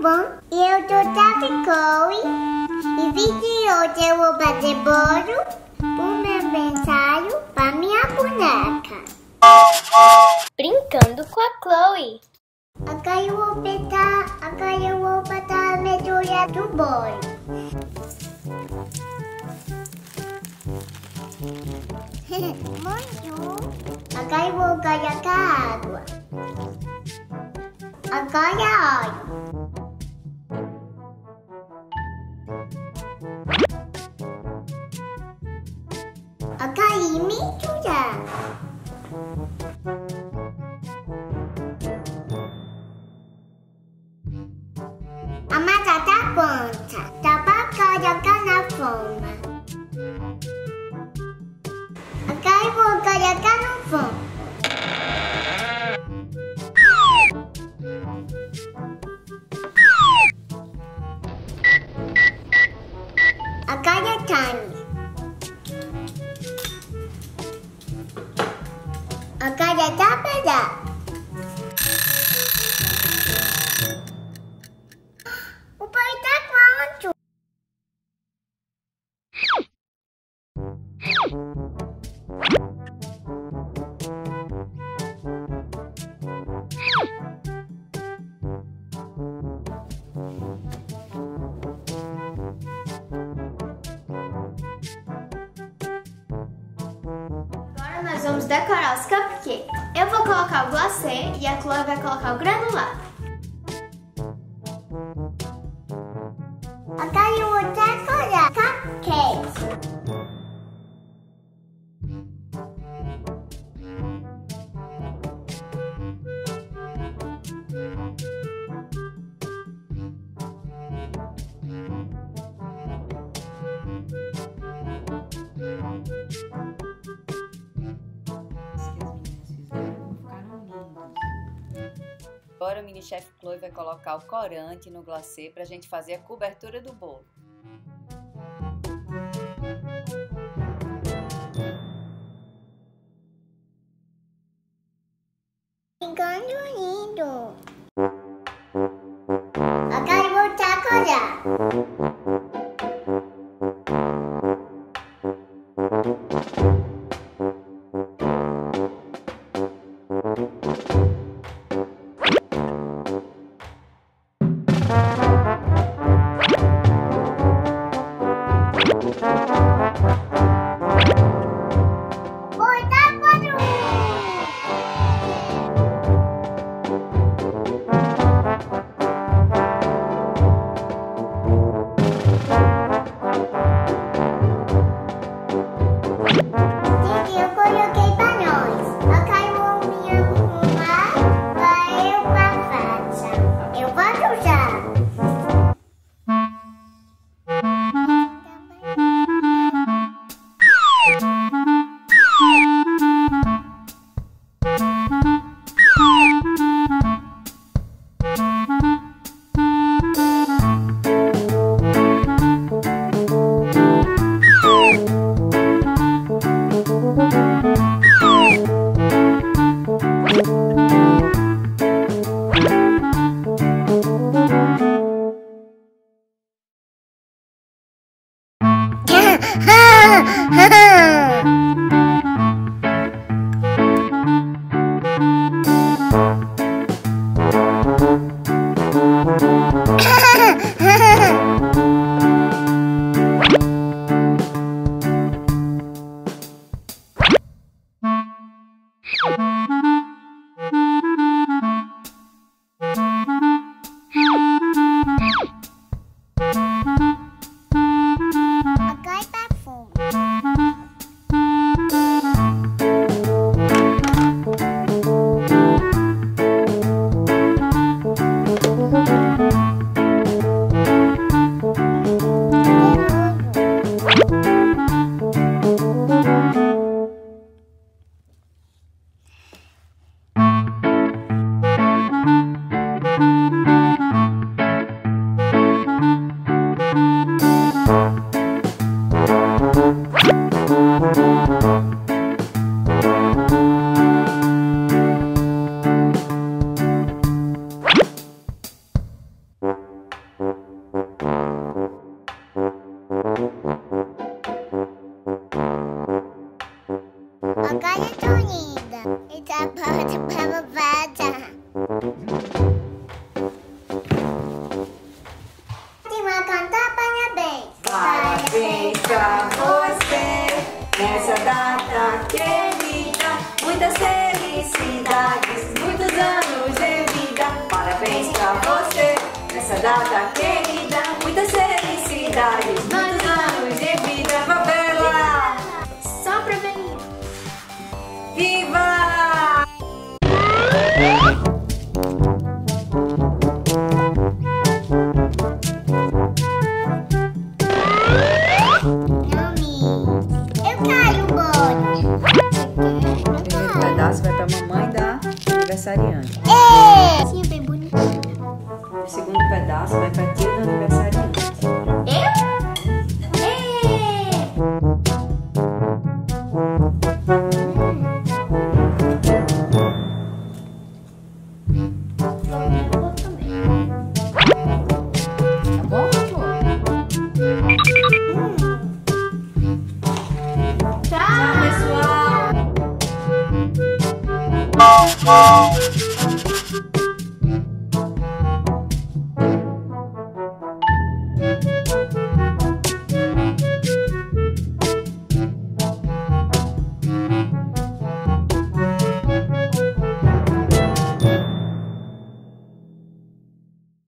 bom? Eu sou Tati Chloe e vídeo hoje eu vou fazer bolo pro meu aniversário pra minha boneca. Brincando com a Chloe. Agora eu vou pegar, agora eu vou botar a medulha do bolo. Muito. Agora eu vou colocar água. Agora óleo. Agora é time. Agora tá pegar. O nós vamos decorar os cupcakes. Eu vou colocar o glacê e a Chloe vai colocar o granulado. Agora o mini chef Chloe vai colocar o corante no glacê pra gente fazer a cobertura do bolo. Ficando lindo. Agora vou decorar. Vou 아, 하하. Nessa data querida. Muitas felicidades, muitos anos de vida. Parabéns pra você nessa data querida. Muitas felicidades, muitos anos de vida. Papela! Só pra venir. Viva! Pedaço vai pra mamãe da aniversariante. Ei! Sim, é bem bonitinho. O segundo pedaço vai pra tia do aniversariante. Eu? É. Pessoal!